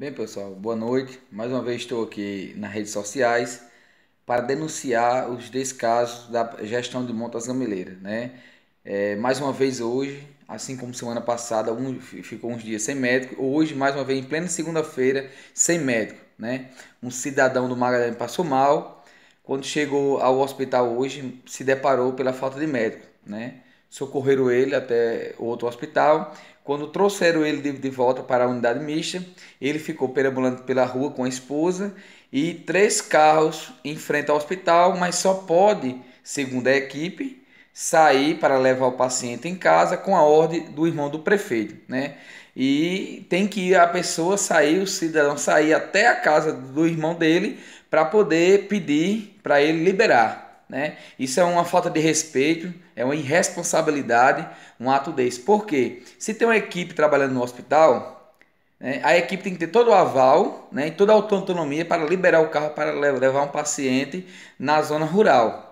Bem, pessoal, boa noite. Mais uma vez estou aqui nas redes sociais para denunciar os descasos da gestão de Montas Gameleira, né? É, mais uma vez hoje, assim como semana passada, um, ficou uns dias sem médico, hoje, mais uma vez, em plena segunda-feira, sem médico, né? Um cidadão do Magalhães passou mal, quando chegou ao hospital hoje, se deparou pela falta de médico, né? Socorreram ele até outro hospital. Quando trouxeram ele de, de, volta para a unidade mista, ele ficou perambulando pela rua com a esposa e três carros em frente ao hospital, mas só pode, segundo a equipe, sair para levar o paciente em casa com a ordem do irmão do prefeito, né? E tem que a pessoa sair, o cidadão sair até a casa do irmão dele para poder pedir para ele liberar. Né? Isso é uma falta de respeito, é uma irresponsabilidade, um ato desse. Por quê? Se tem uma equipe trabalhando no hospital, né, a equipe tem que ter todo o aval né, e toda a autonomia para liberar o carro para levar um paciente na zona rural.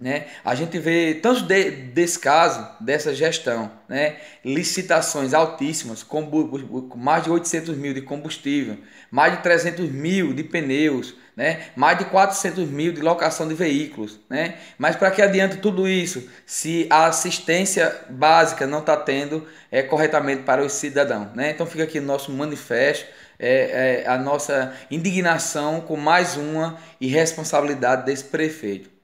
Né? A gente vê tantos de, caso, dessa gestão, né? licitações altíssimas, com, mais de 800 mil de combustível, mais de 300 mil de pneus, né? mais de 400 mil de locação de veículos. Né? Mas para que adianta tudo isso se a assistência básica não está tendo é, corretamente para os cidadãos? Né? Então fica aqui o nosso manifesto, é, é, a nossa indignação com mais uma irresponsabilidade desse prefeito.